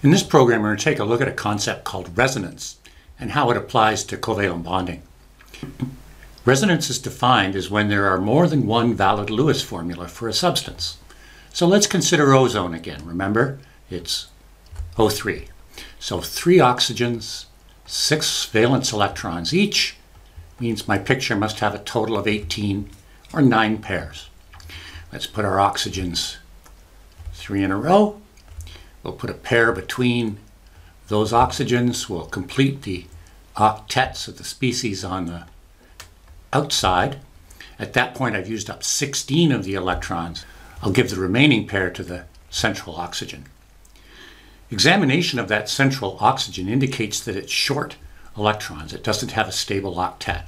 In this program, we're going to take a look at a concept called resonance and how it applies to covalent bonding. Resonance is defined as when there are more than one valid Lewis formula for a substance. So let's consider ozone again. Remember, it's O3. So three oxygens, six valence electrons each, means my picture must have a total of 18 or 9 pairs. Let's put our oxygens three in a row. We'll put a pair between those oxygens. We'll complete the octets of the species on the outside. At that point, I've used up 16 of the electrons. I'll give the remaining pair to the central oxygen. Examination of that central oxygen indicates that it's short electrons. It doesn't have a stable octet.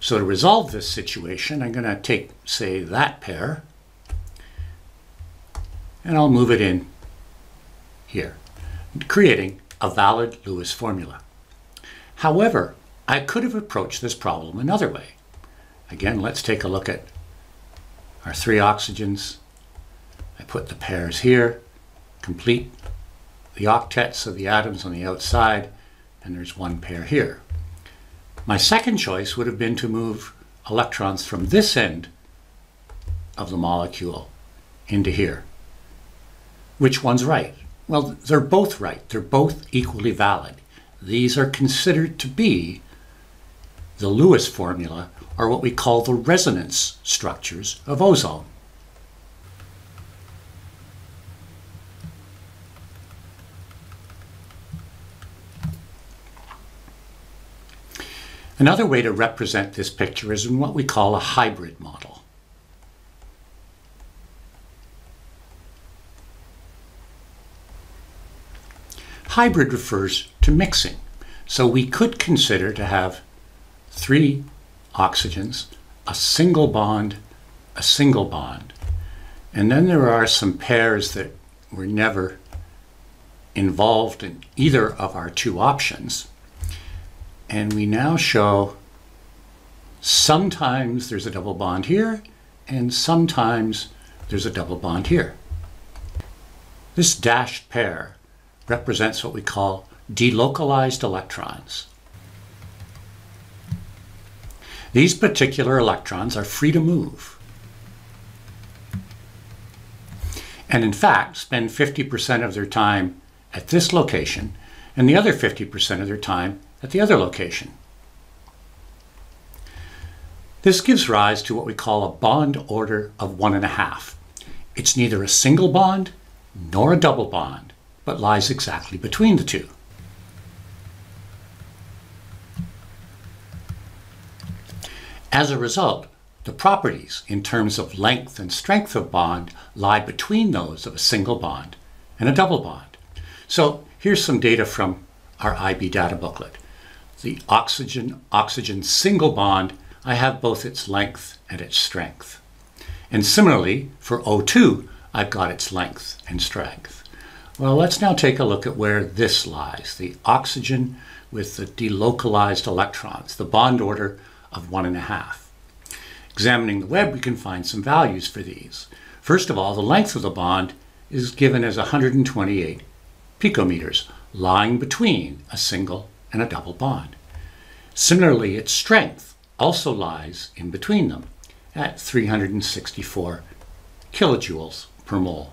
So to resolve this situation, I'm going to take, say, that pair, and I'll move it in here, creating a valid Lewis formula. However, I could have approached this problem another way. Again, let's take a look at our three oxygens. I put the pairs here, complete the octets of the atoms on the outside, and there's one pair here. My second choice would have been to move electrons from this end of the molecule into here. Which one's right? Well, they're both right. They're both equally valid. These are considered to be the Lewis formula, or what we call the resonance structures of ozone. Another way to represent this picture is in what we call a hybrid model. Hybrid refers to mixing. So we could consider to have three oxygens, a single bond, a single bond. And then there are some pairs that were never involved in either of our two options. And we now show sometimes there's a double bond here, and sometimes there's a double bond here. This dashed pair represents what we call delocalized electrons. These particular electrons are free to move. And in fact, spend 50% of their time at this location and the other 50% of their time at the other location. This gives rise to what we call a bond order of one and a half. It's neither a single bond nor a double bond, but lies exactly between the two. As a result, the properties in terms of length and strength of bond lie between those of a single bond and a double bond. So here's some data from our IB data booklet the oxygen-oxygen single bond, I have both its length and its strength. And similarly, for O2, I've got its length and strength. Well, let's now take a look at where this lies, the oxygen with the delocalized electrons, the bond order of one and a half. Examining the web, we can find some values for these. First of all, the length of the bond is given as 128 picometers, lying between a single and a double bond. Similarly, its strength also lies in between them at 364 kilojoules per mole.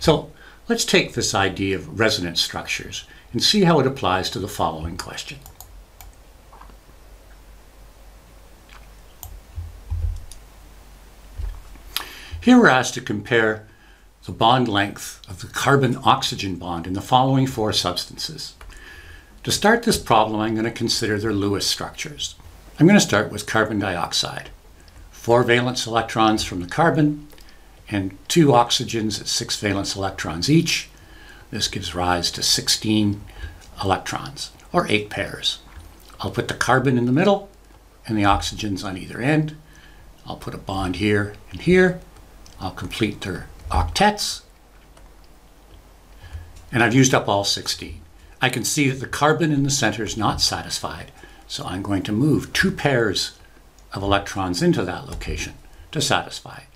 So let's take this idea of resonance structures and see how it applies to the following question. Here we're asked to compare the bond length of the carbon-oxygen bond in the following four substances. To start this problem, I'm going to consider their Lewis structures. I'm going to start with carbon dioxide. Four valence electrons from the carbon and two oxygens at six valence electrons each. This gives rise to 16 electrons, or eight pairs. I'll put the carbon in the middle and the oxygens on either end. I'll put a bond here and here. I'll complete their octets. And I've used up all 16. I can see that the carbon in the center is not satisfied, so I'm going to move two pairs of electrons into that location to satisfy it.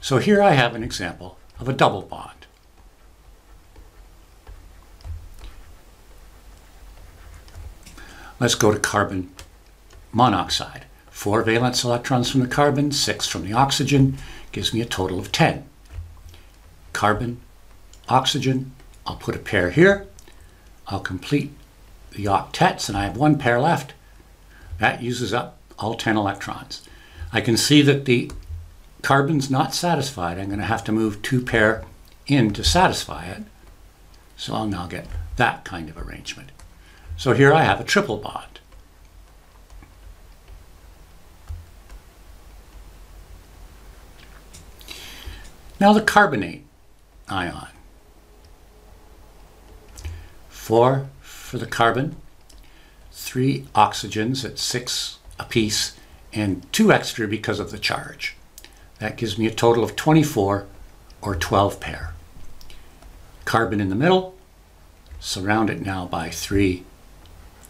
So here I have an example of a double bond. Let's go to carbon monoxide. Four valence electrons from the carbon, six from the oxygen, gives me a total of 10. Carbon, oxygen, I'll put a pair here. I'll complete the octets, and I have one pair left. That uses up all 10 electrons. I can see that the carbon's not satisfied. I'm going to have to move two pair in to satisfy it. So I'll now get that kind of arrangement. So here I have a triple bond. Now the carbonate ion. Four for the carbon, three oxygens at six apiece, and two extra because of the charge. That gives me a total of 24 or 12 pair. Carbon in the middle, surround it now by three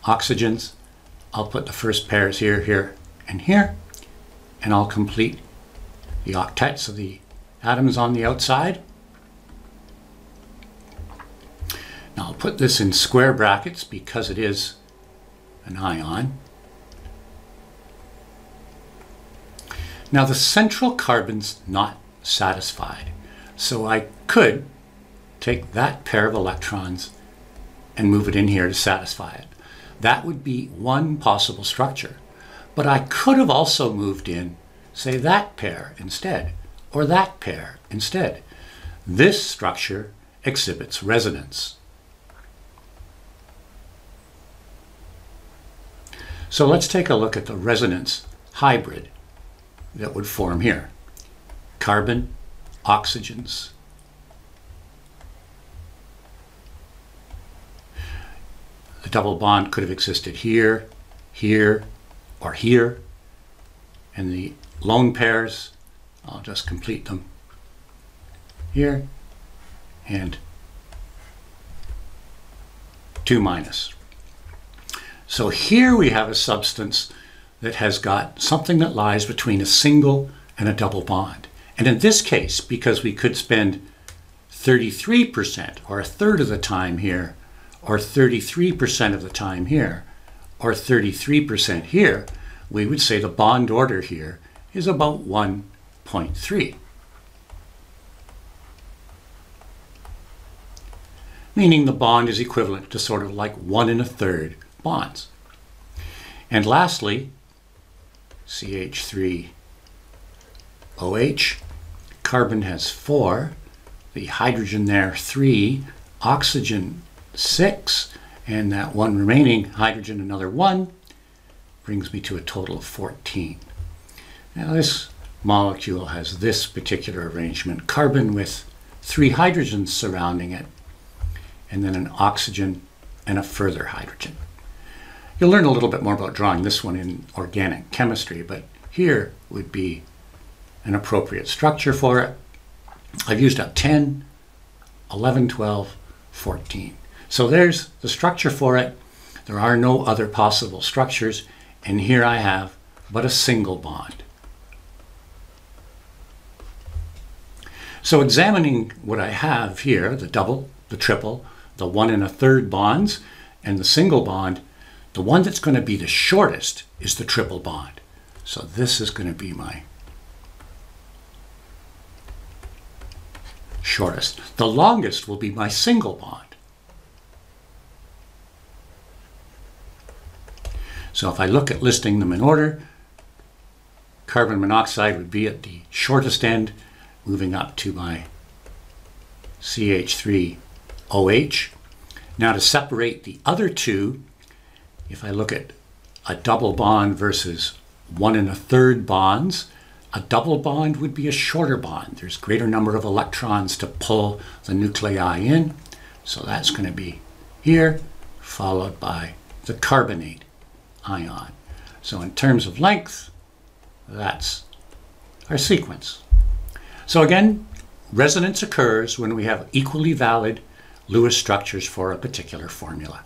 oxygens. I'll put the first pairs here, here, and here, and I'll complete the octets of the atoms on the outside. Now I'll put this in square brackets because it is an ion. Now the central carbon's not satisfied, so I could take that pair of electrons and move it in here to satisfy it. That would be one possible structure. But I could have also moved in, say, that pair instead, or that pair instead. This structure exhibits resonance. So let's take a look at the resonance hybrid that would form here. Carbon, oxygens. The double bond could have existed here, here, or here. And the lone pairs, I'll just complete them here and 2 minus. So here we have a substance that has got something that lies between a single and a double bond. And in this case, because we could spend 33% or a third of the time here, or 33% of the time here, or 33% here, we would say the bond order here is about 1.3. Meaning the bond is equivalent to sort of like one and a third bonds. And lastly, CH3OH. Carbon has four, the hydrogen there three, oxygen six, and that one remaining hydrogen another one brings me to a total of 14. Now this molecule has this particular arrangement, carbon with three hydrogens surrounding it, and then an oxygen and a further hydrogen. You'll learn a little bit more about drawing this one in organic chemistry, but here would be an appropriate structure for it. I've used up 10, 11, 12, 14. So there's the structure for it. There are no other possible structures, and here I have but a single bond. So examining what I have here, the double, the triple, the one and a third bonds, and the single bond, the one that's going to be the shortest is the triple bond. So this is going to be my shortest. The longest will be my single bond. So if I look at listing them in order, carbon monoxide would be at the shortest end, moving up to my CH3OH. Now to separate the other two, if I look at a double bond versus one and a third bonds, a double bond would be a shorter bond. There's greater number of electrons to pull the nuclei in. So that's going to be here, followed by the carbonate ion. So in terms of length, that's our sequence. So again, resonance occurs when we have equally valid Lewis structures for a particular formula.